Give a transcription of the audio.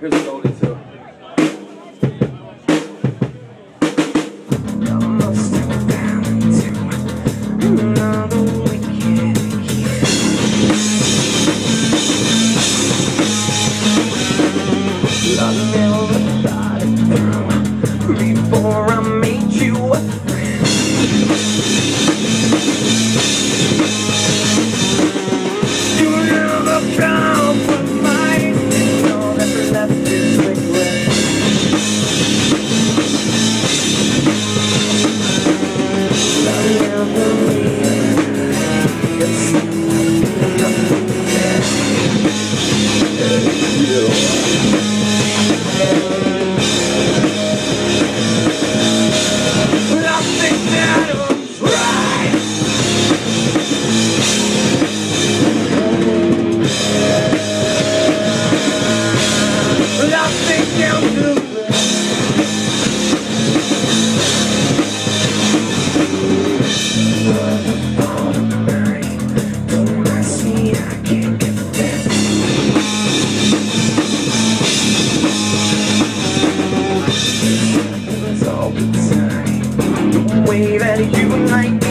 Here's an oldie really way that you and I